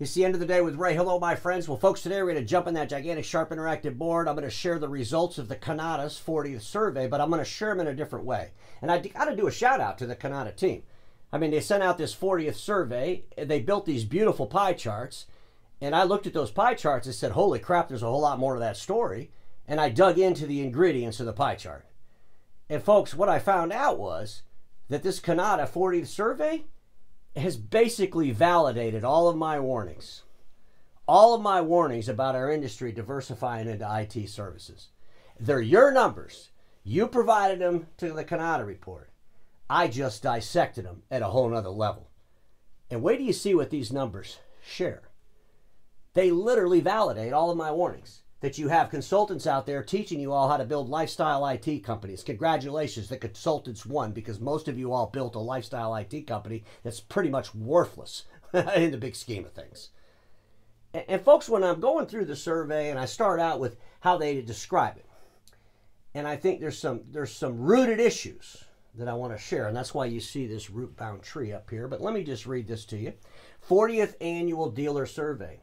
It's the end of the day with Ray. Hello, my friends. Well, folks, today we're going to jump in that gigantic Sharp Interactive board. I'm going to share the results of the Cannata's 40th survey, but I'm going to share them in a different way. And I got to do a shout out to the Cannata team. I mean, they sent out this 40th survey. They built these beautiful pie charts. And I looked at those pie charts and said, holy crap, there's a whole lot more to that story. And I dug into the ingredients of the pie chart. And folks, what I found out was that this Cannata 40th survey has basically validated all of my warnings. All of my warnings about our industry diversifying into IT services. They're your numbers. You provided them to the Cannata report. I just dissected them at a whole nother level. And wait till you see what these numbers share. They literally validate all of my warnings that you have consultants out there teaching you all how to build lifestyle IT companies. Congratulations, the consultants won because most of you all built a lifestyle IT company that's pretty much worthless in the big scheme of things. And, and, folks, when I'm going through the survey and I start out with how they describe it, and I think there's some there's some rooted issues that I want to share, and that's why you see this root bound tree up here. But let me just read this to you. 40th annual dealer survey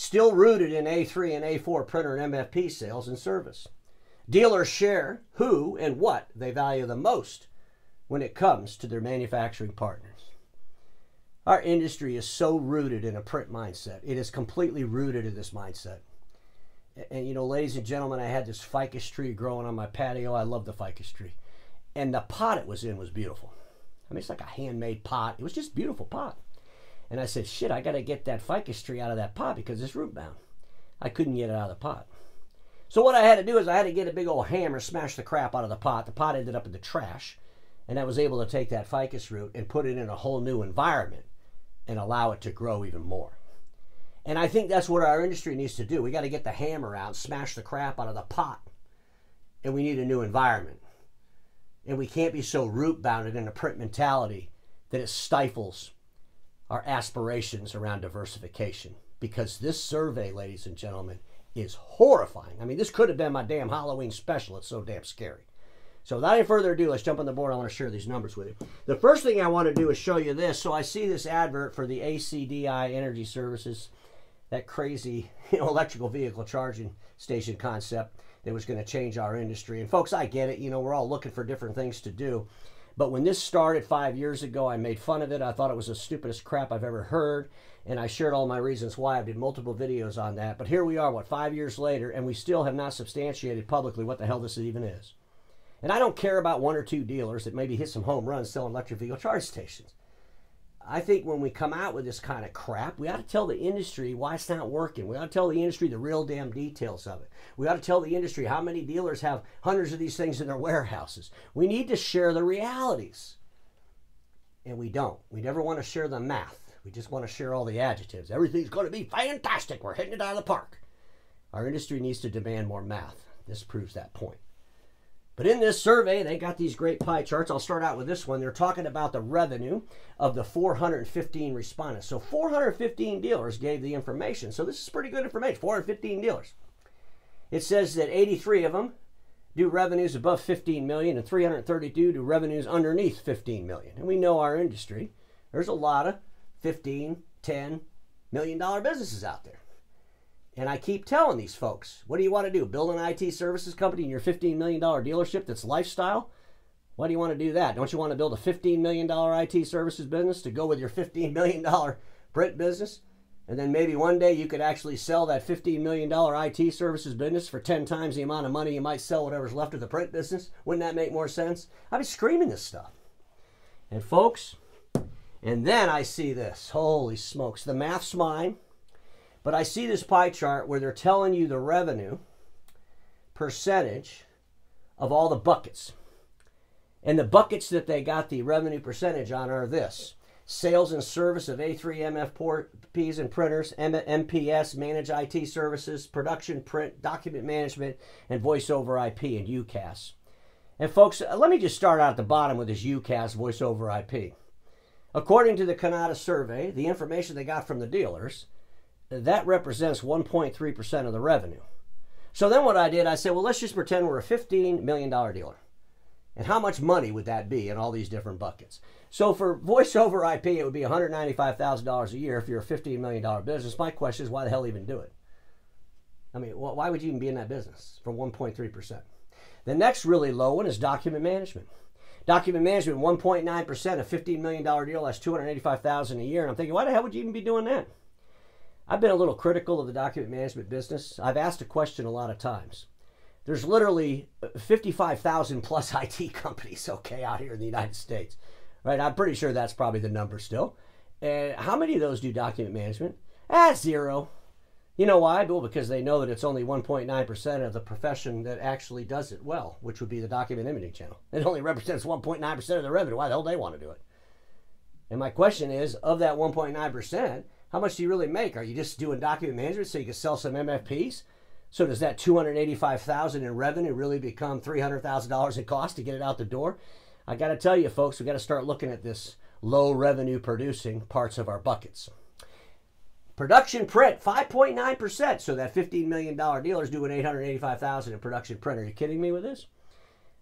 still rooted in A3 and A4 printer and MFP sales and service. Dealers share who and what they value the most when it comes to their manufacturing partners. Our industry is so rooted in a print mindset. It is completely rooted in this mindset. And you know, ladies and gentlemen, I had this ficus tree growing on my patio. I love the ficus tree. And the pot it was in was beautiful. I mean, it's like a handmade pot. It was just beautiful pot. And I said, shit, I got to get that ficus tree out of that pot because it's root bound. I couldn't get it out of the pot. So what I had to do is I had to get a big old hammer, smash the crap out of the pot. The pot ended up in the trash. And I was able to take that ficus root and put it in a whole new environment and allow it to grow even more. And I think that's what our industry needs to do. We got to get the hammer out, smash the crap out of the pot. And we need a new environment. And we can't be so root bounded in a print mentality that it stifles our aspirations around diversification because this survey, ladies and gentlemen, is horrifying. I mean, this could have been my damn Halloween special. It's so damn scary. So without any further ado, let's jump on the board. I want to share these numbers with you. The first thing I want to do is show you this. So I see this advert for the ACDI Energy Services, that crazy you know, electrical vehicle charging station concept that was going to change our industry. And folks, I get it. You know, we're all looking for different things to do. But when this started five years ago, I made fun of it. I thought it was the stupidest crap I've ever heard. And I shared all my reasons why. I did multiple videos on that. But here we are, what, five years later, and we still have not substantiated publicly what the hell this even is. And I don't care about one or two dealers that maybe hit some home runs selling electric vehicle charge stations. I think when we come out with this kind of crap, we ought to tell the industry why it's not working. We ought to tell the industry the real damn details of it. We ought to tell the industry how many dealers have hundreds of these things in their warehouses. We need to share the realities. And we don't. We never want to share the math. We just want to share all the adjectives. Everything's going to be fantastic. We're hitting it out of the park. Our industry needs to demand more math. This proves that point. But in this survey, they got these great pie charts. I'll start out with this one. They're talking about the revenue of the 415 respondents. So 415 dealers gave the information. So this is pretty good information. 415 dealers. It says that 83 of them do revenues above 15 million and 332 do revenues underneath 15 million. And we know our industry. There's a lot of 15, 10 million dollar businesses out there. And I keep telling these folks, what do you want to do? Build an IT services company in your $15 million dealership that's lifestyle? Why do you want to do that? Don't you want to build a $15 million IT services business to go with your $15 million print business? And then maybe one day you could actually sell that $15 million IT services business for 10 times the amount of money you might sell whatever's left of the print business. Wouldn't that make more sense? I've been screaming this stuff. And folks, and then I see this. Holy smokes. The math's mine. But I see this pie chart where they're telling you the revenue percentage of all the buckets. And the buckets that they got the revenue percentage on are this sales and service of A3 MFPs and printers, MPS, managed IT services, production, print, document management, and voice over IP and UCaaS. And folks, uh, let me just start out at the bottom with this UCaaS voice over IP. According to the Cannata survey, the information they got from the dealers, that represents 1.3% of the revenue. So then what I did, I said, well, let's just pretend we're a $15 million dealer. And how much money would that be in all these different buckets? So for voice over IP, it would be $195,000 a year if you're a $15 million business. My question is, why the hell even do it? I mean, why would you even be in that business for 1.3%? The next really low one is document management. Document management, 1.9%, a $15 million deal, that's 285,000 a year. And I'm thinking, why the hell would you even be doing that? I've been a little critical of the document management business. I've asked a question a lot of times. There's literally 55,000 plus IT companies, okay, out here in the United States, right? I'm pretty sure that's probably the number still. And how many of those do document management? Ah, zero. You know why? Well, because they know that it's only 1.9% of the profession that actually does it well, which would be the document imaging channel. It only represents 1.9% of the revenue. Why the hell they want to do it? And my question is, of that 1.9%, how much do you really make? Are you just doing document management so you can sell some MFPs? So does that 285,000 in revenue really become $300,000 in cost to get it out the door? I got to tell you folks, we got to start looking at this low revenue producing parts of our buckets. Production print, 5.9%. So that $15 million dealer is doing 885000 in production print. Are you kidding me with this?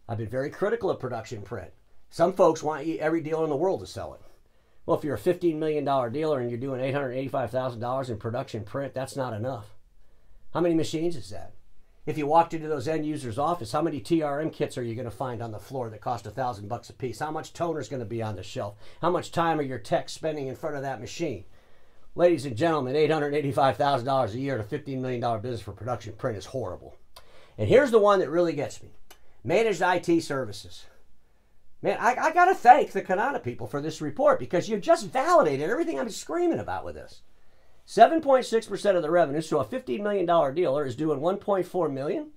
I've been very critical of production print. Some folks want every dealer in the world to sell it. Well, if you're a $15 million dealer and you're doing $885,000 in production print, that's not enough. How many machines is that? If you walked into those end users' office, how many TRM kits are you going to find on the floor that cost a thousand bucks a piece? How much toner is going to be on the shelf? How much time are your techs spending in front of that machine? Ladies and gentlemen, $885,000 a year to $15 million business for production print is horrible. And here's the one that really gets me managed IT services. Man, I, I got to thank the Cannata people for this report because you just validated everything I'm screaming about with this. 7.6% of the revenue, so a $15 million dealer is doing 1.4 million.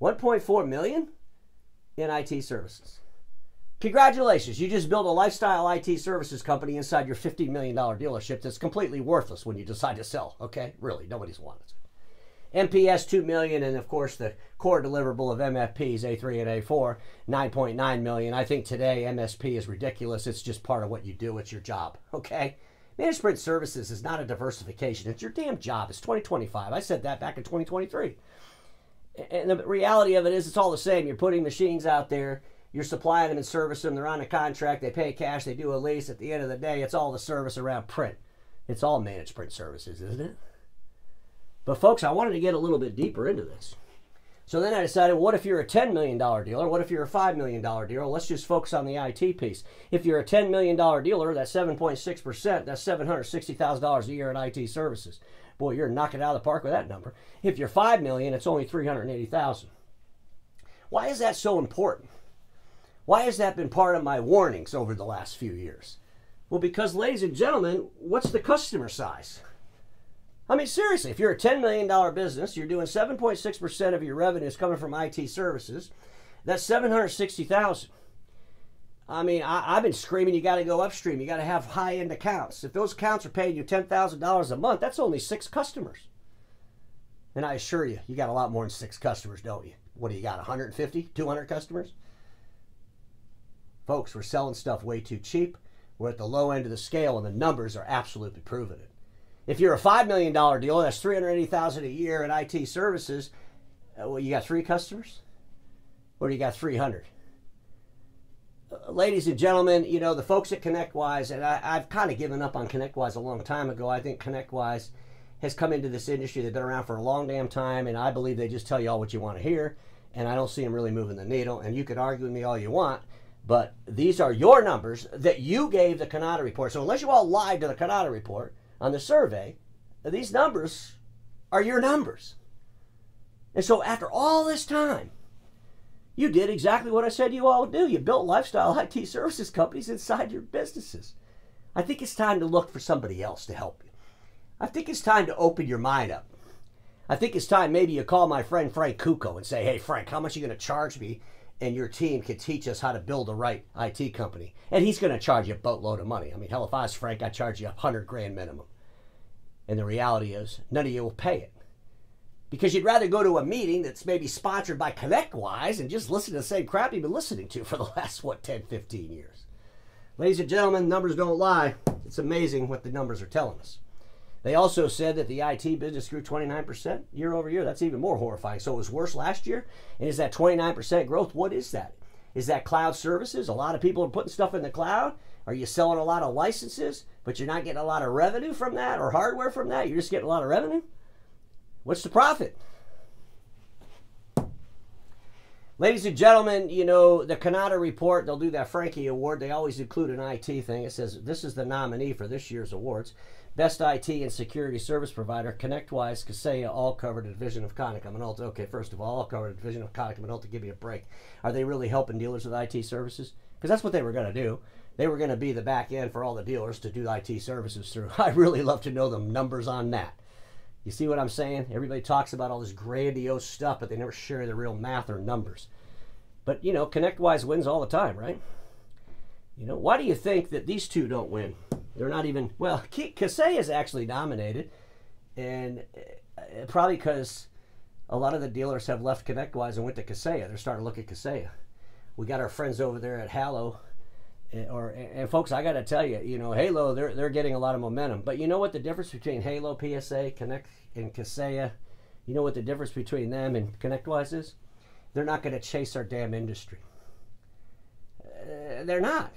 1.4 million in IT services. Congratulations, you just built a lifestyle IT services company inside your $50 million dealership that's completely worthless when you decide to sell, okay? Really, nobody's wanted it. MPS 2 million and of course the core deliverable of MFPs A3 and A4 9.9 million. I think today MSP is ridiculous. It's just part of what you do. It's your job, okay? Management services is not a diversification. It's your damn job. It's 2025. I said that back in 2023. And the reality of it is it's all the same. You're putting machines out there you're supplying them and servicing them. They're on a contract. They pay cash. They do a lease. At the end of the day, it's all the service around print. It's all managed print services, isn't it? But folks, I wanted to get a little bit deeper into this. So then I decided, what if you're a $10 million dealer? What if you're a $5 million dealer? Let's just focus on the IT piece. If you're a $10 million dealer, that's 7.6%. That's $760,000 a year in IT services. Boy, you're knocking out of the park with that number. If you're 5 million, it's only 380,000. Why is that so important? Why has that been part of my warnings over the last few years? Well, because, ladies and gentlemen, what's the customer size? I mean, seriously, if you're a $10 million business, you're doing 7.6% of your revenues coming from IT services, that's 760,000. I mean, I, have been screaming you got to go upstream. You got to have high end accounts. If those accounts are paying you $10,000 a month, that's only six customers. And I assure you, you got a lot more than six customers, don't you? What do you got, 150, 200 customers? Folks, we're selling stuff way too cheap. We're at the low end of the scale, and the numbers are absolutely proving it. If you're a $5 million deal, that's 380000 a year in IT services. Uh, well, you got three customers? Or you got 300? Uh, ladies and gentlemen, you know, the folks at ConnectWise, and I, have kind of given up on ConnectWise a long time ago. I think ConnectWise has come into this industry. They've been around for a long damn time, and I believe they just tell you all what you want to hear. And I don't see them really moving the needle. And you could argue with me all you want, but these are your numbers that you gave the Cannata report. So unless you all lied to the Cannata report on the survey, these numbers are your numbers. And so after all this time, you did exactly what I said you all would do. You built lifestyle IT services companies inside your businesses. I think it's time to look for somebody else to help you. I think it's time to open your mind up. I think it's time maybe you call my friend Frank Kuko and say, hey, Frank, how much are you going to charge me and your team can teach us how to build the right IT company. And he's going to charge you a boatload of money. I mean, hell, if I was Frank, I'd charge you a hundred grand minimum. And the reality is, none of you will pay it. Because you'd rather go to a meeting that's maybe sponsored by ConnectWise and just listen to the same crap you've been listening to for the last, what, 10, 15 years. Ladies and gentlemen, numbers don't lie. It's amazing what the numbers are telling us. They also said that the IT business grew 29% year over year. That's even more horrifying. So it was worse last year. And is that 29% growth? What is that? Is that cloud services? A lot of people are putting stuff in the cloud. Are you selling a lot of licenses, but you're not getting a lot of revenue from that or hardware from that? You're just getting a lot of revenue? What's the profit? Ladies and gentlemen, you know, the Cannata report, they'll do that Frankie Award. They always include an IT thing. It says this is the nominee for this year's awards. Best IT and security service provider, ConnectWise, Kaseya, all covered a division of Konica Minolta. Okay, first of all, all covered a division of Konica Minolta. Give me a break. Are they really helping dealers with IT services? Because that's what they were going to do. They were going to be the back end for all the dealers to do IT services through. I really love to know the numbers on that. You see what I'm saying? Everybody talks about all this grandiose stuff, but they never share the real math or numbers. But, you know, ConnectWise wins all the time, right? You know, why do you think that these two don't win? They're not even, well, Kaseya is actually dominated, and uh, probably because a lot of the dealers have left ConnectWise and went to Kaseya. They're starting to look at Kaseya. We got our friends over there at Halo Eh, or and folks, I got to tell you, you know, Halo they're they're getting a lot of momentum. But you know what the difference between Halo, PSA, Connect, and Kaseya, you know what the difference between them and ConnectWise is? They're not going to chase our damn industry. Uh, they're not.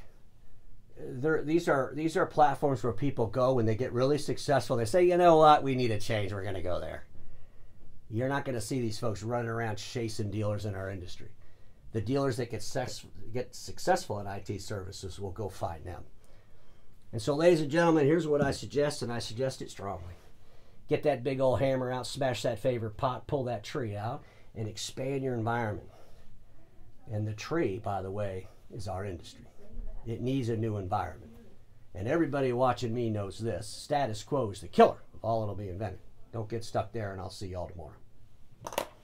They're, these are these are platforms where people go when they get really successful. They say, you know what, we need a change. We're going to go there. You're not going to see these folks running around chasing dealers in our industry the dealers that get, get successful in IT services will go find them. And so, ladies and gentlemen, here's what I suggest, and I suggest it strongly. Get that big old hammer out, smash that favorite pot, pull that tree out, and expand your environment. And the tree, by the way, is our industry. It needs a new environment. And everybody watching me knows this status quo is the killer of all that'll be invented. Don't get stuck there, and I'll see y'all tomorrow.